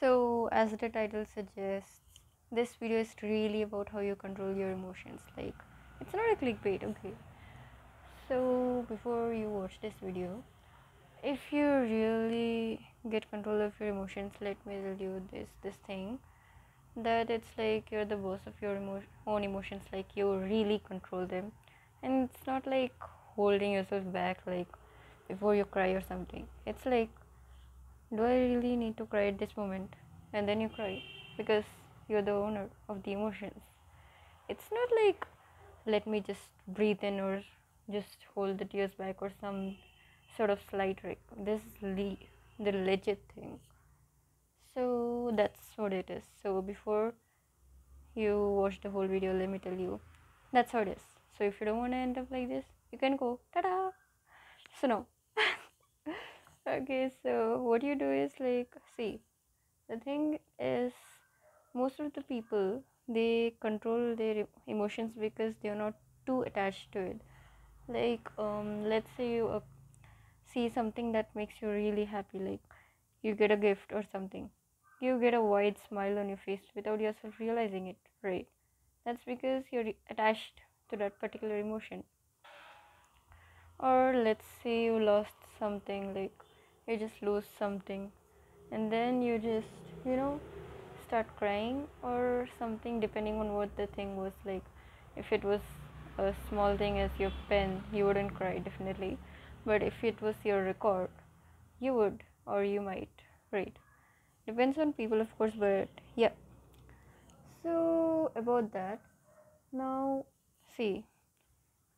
So, as the title suggests, this video is really about how you control your emotions. Like, it's not a clickbait, okay? So, before you watch this video, if you really get control of your emotions, let me tell you this this thing that it's like you're the boss of your emo- own emotions, like you really control them, and it's not like holding yourself back, like before you cry or something. It's like do I really need to cry at this moment? And then you cry because you're the owner of the emotions. It's not like let me just breathe in or just hold the tears back or some sort of slight trick. This is le- the legit thing. So that's what it is. So before you watch the whole video, let me tell you that's how it is. So if you don't want to end up like this, you can go ta da. So no. Okay so what you do is like see the thing is most of the people they control their emotions because they're not too attached to it. Like um let's say you uh, see something that makes you really happy like you get a gift or something. You get a wide smile on your face without yourself realizing it right? That's because you're attached to that particular emotion. Or let's say you lost something like you just lose something. And then you just you know start crying or something depending on what the thing was. Like if it was a small thing as your pen you wouldn't cry definitely. But if it was your record you would or you might right? Depends on people of course but yeah. So about that now see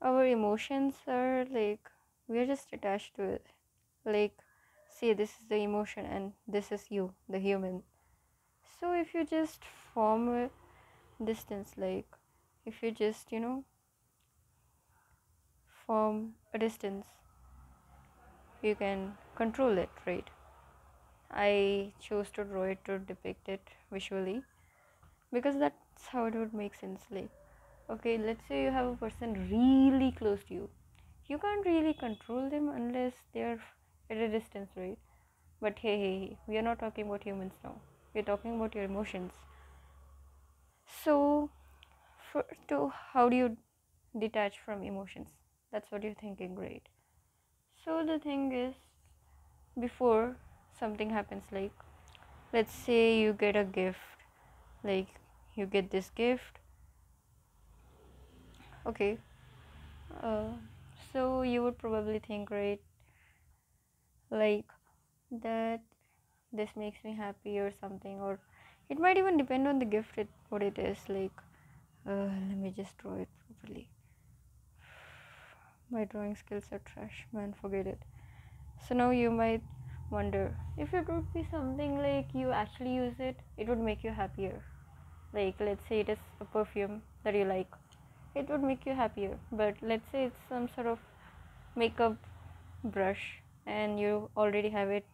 our emotions are like we're just attached to it. Like see this is the emotion and this is you the human. So if you just form a distance like if you just you know form a distance you can control it right? I chose to draw it to depict it visually because that's how it would make sense like okay let's say you have a person really close to you. You can't really control them unless they're at a distance, right? But hey, hey, hey, we are not talking about humans now. We're talking about your emotions. So, for to how do you detach from emotions? That's what you're thinking, right? So the thing is, before something happens, like let's say you get a gift, like you get this gift. Okay. Uh, so you would probably think, right? Like that this makes me happy or something or it might even depend on the gift it, what it is like uh, let me just draw it properly. My drawing skills are trash man forget it. So now you might wonder if it would be something like you actually use it it would make you happier. Like let's say it is a perfume that you like it would make you happier. But let's say it's some sort of makeup brush and you already have it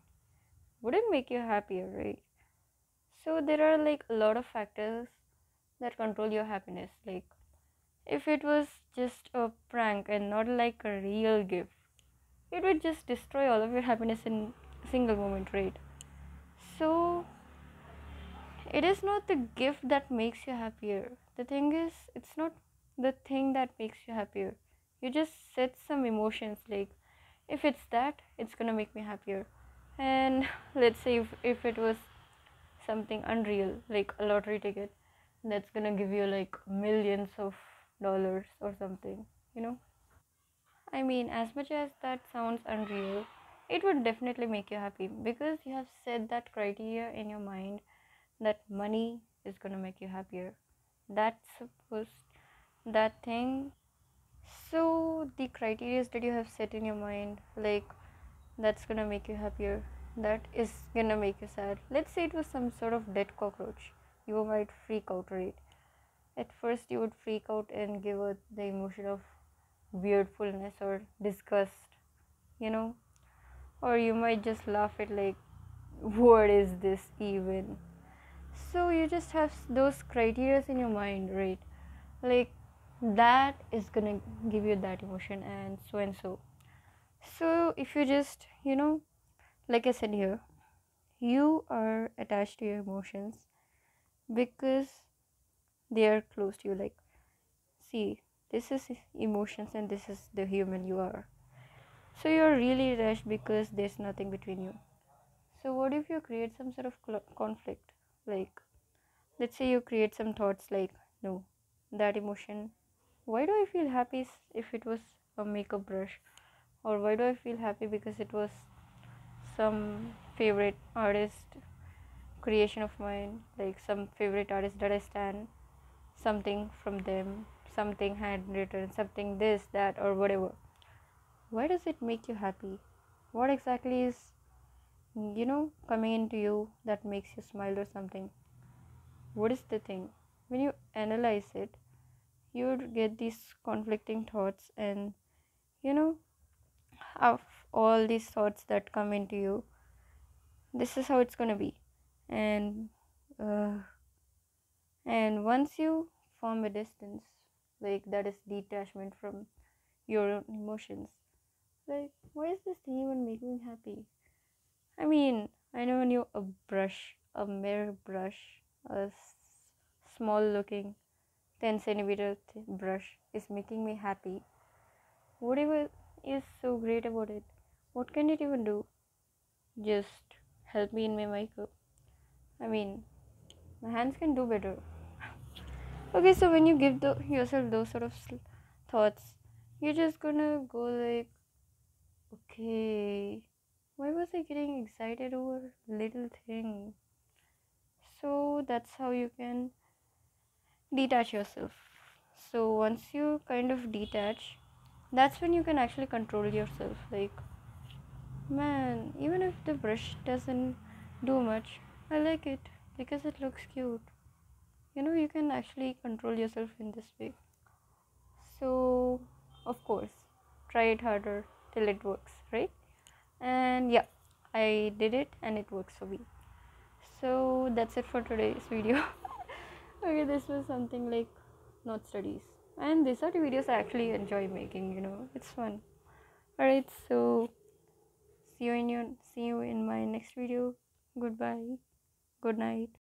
wouldn't make you happier right? So there are like a lot of factors that control your happiness. Like if it was just a prank and not like a real gift it would just destroy all of your happiness in a single moment right? So it is not the gift that makes you happier. The thing is it's not the thing that makes you happier. You just set some emotions like if it's that it's gonna make me happier. And let's say if, if it was something unreal like a lottery ticket that's gonna give you like millions of dollars or something you know? I mean as much as that sounds unreal it would definitely make you happy because you have set that criteria in your mind that money is gonna make you happier. That's supposed that thing so the criteria that you have set in your mind like that's gonna make you happier that is gonna make you sad. Let's say it was some sort of dead cockroach. You might freak out right? At first you would freak out and give out the emotion of weirdfulness or disgust you know? Or you might just laugh at like what is this even? So you just have those criteria in your mind right? Like that is gonna give you that emotion and so and so. So if you just you know like i said here you are attached to your emotions because they are close to you. Like see this is emotions and this is the human you are. So you're really attached because there's nothing between you. So what if you create some sort of cl- conflict? Like let's say you create some thoughts like no that emotion why do i feel happy if it was a makeup brush? Or why do i feel happy because it was some favorite artist creation of mine? Like some favorite artist that i stand something from them something handwritten something this that or whatever. Why does it make you happy? What exactly is you know coming into you that makes you smile or something? What is the thing? When you analyze it you would get these conflicting thoughts and you know of all these thoughts that come into you this is how it's going to be. And uh, and once you form a distance like that is detachment from your own emotions like why is this thing even making me happy? I mean i never knew a brush a mere brush a s- small looking 10 centimeter brush is making me happy. Whatever is so great about it what can it even do? Just help me in my makeup i mean my hands can do better. Okay so when you give the, yourself those sort of thoughts you're just gonna go like okay why was i getting excited over little thing? So that's how you can detach yourself. So once you kind of detach that's when you can actually control yourself. Like man even if the brush doesn't do much i like it because it looks cute. You know you can actually control yourself in this way. So of course try it harder till it works right? And yeah i did it and it works for me. So that's it for today's video okay this was something like not studies. And these are the videos i actually enjoy making you know. It's fun. All right so see you in your see you in my next video. Goodbye. Good night